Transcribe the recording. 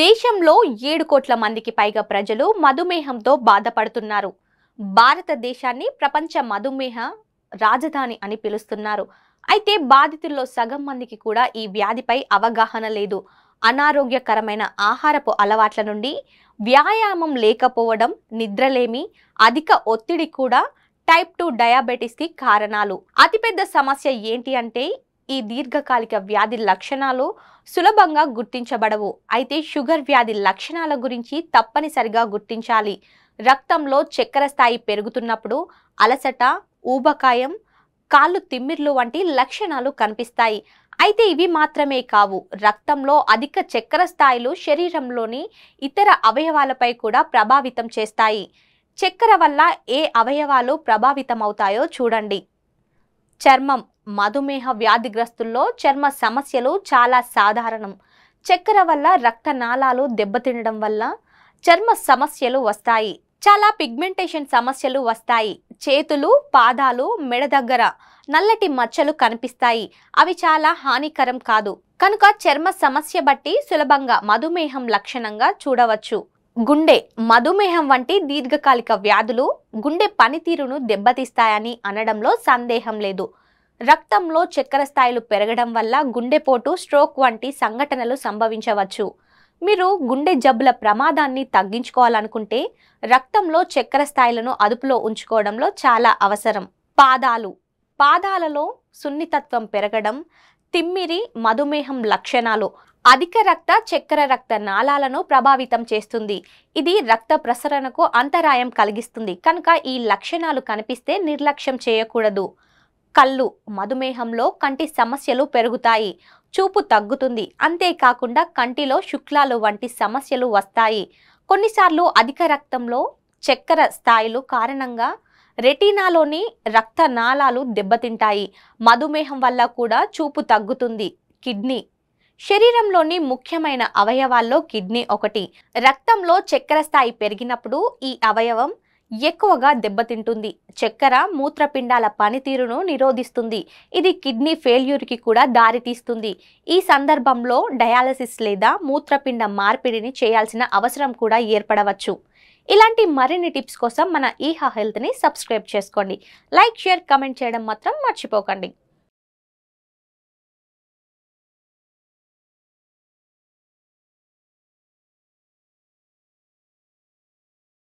దేశంలో ఏడు కోట్ల మందికి పైగా ప్రజలు మధుమేహంతో బాధపడుతున్నారు. భారతదేశాన్ని ప్రపంచ మధుమేహ రాజధాని అని పిలుస్తున్నారు. అయితే బాధితుల్లో సగం మందికి కూడా ఈ వ్యాధిపై అవగాహన లేదు. అనారోగ్యకరమైన ఆహారపు అలవాట్ల నుండి వ్యాయామం లేకపోవడం నిద్రలేమి అధిక ఒత్తిడి కూడా టైప్ టూ డయాబెటీస్కి కారణాలు. అతిపెద్ద సమస్య ఏంటి అంటే ఈ దీర్ఘకాలిక వ్యాధి లక్షణాలు సులభంగా గుర్తించబడవు. అయితే షుగర్ వ్యాధి లక్షణాల గురించి తప్పనిసరిగా గుర్తించాలి. రక్తంలో చక్కెర స్థాయి పెరుగుతున్నప్పుడు అలసట ఊబకాయం కాళ్ళు తిమ్మిర్లు వంటి లక్షణాలు కనిపిస్తాయి. అయితే ఇవి మాత్రమే కావు. రక్తంలో అధిక చక్కెర స్థాయిలు శరీరంలోని ఇతర అవయవాలపై కూడా ప్రభావితం చేస్తాయి. చక్కెర వల్ల ఏ అవయవాలు ప్రభావితమవుతాయో చూడండి. చర్మం మధుమేహ వ్యాధిగ్రస్తుల్లో చర్మ సమస్యలు చాలా సాధారణం. చక్కెర వల్ల రక్తనాళాలు దెబ్బతినడం వల్ల చర్మ సమస్యలు వస్తాయి. చాలా పిగ్మెంటేషన్ సమస్యలు వస్తాయి. చేతులు పాదాలు మెడ దగ్గర నల్లటి మచ్చలు కనిపిస్తాయి. అవి చాలా హానికరం కాదు. కనుక చర్మ సమస్య బట్టి సులభంగా మధుమేహం లక్షణంగా చూడవచ్చు. గుండె మధుమేహం వంటి దీర్ఘకాలిక వ్యాధులు గుండె పనితీరును దెబ్బతీస్తాయని అనడంలో సందేహం లేదు. రక్తంలో చక్కెర స్థాయిలు పెరగడం వల్ల గుండెపోటు స్ట్రోక్ వంటి సంఘటనలు సంభవించవచ్చు. మీరు గుండె జబ్బుల ప్రమాదాన్ని తగ్గించుకోవాలనుకుంటే రక్తంలో చక్కెర స్థాయిలను అదుపులో ఉంచుకోవడంలో చాలా అవసరం. పాదాలు. పాదాలలో సున్నితత్వం పెరగడం తిమ్మిరి మధుమేహం లక్షణాలు అధిక రక్త చక్కెర రక్త నాళాలను ప్రభావితం చేస్తుంది. ఇది రక్త ప్రసరణకు అంతరాయం కలిగిస్తుంది. కనుక ఈ లక్షణాలు కనిపిస్తే నిర్లక్ష్యం చేయకూడదు. కళ్ళు మధుమేహంలో కంటి సమస్యలు పెరుగుతాయి. చూపు తగ్గుతుంది. అంతేకాకుండా కంటిలో శుక్లాలు వంటి సమస్యలు వస్తాయి. కొన్నిసార్లు అధిక రక్తంలో చక్కెర స్థాయిలు కారణంగా రెటీనాలోని రక్త నాళాలు దెబ్బతింటాయి. మధుమేహం వల్ల కూడా చూపు తగ్గుతుంది. కిడ్నీ శరీరంలోని ముఖ్యమైన అవయవాల్లో కిడ్నీ ఒకటి. రక్తంలో చక్కెర స్థాయి పెరిగినప్పుడు ఈ అవయవం ఎక్కువగా దెబ్బతింటుంది. చక్కెర మూత్రపిండాల పనితీరును నిరోధిస్తుంది. ఇది కిడ్నీ ఫెయిల్యూర్కి కూడా దారితీస్తుంది. ఈ సందర్భంలో డయాలసిస్ లేదా మూత్రపిండ మార్పిడిని చేయాల్సిన అవసరం కూడా ఏర్పడవచ్చు. ఇలాంటి మరిన్ని టిప్స్ కోసం మన ఈహా హెల్త్ని సబ్స్క్రైబ్ చేసుకోండి. లైక్ షేర్ కమెంట్ చేయడం మాత్రం మర్చిపోకండి.